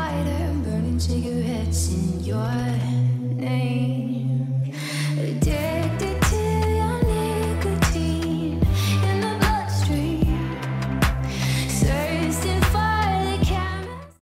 lighter, burning cigarettes in your hand.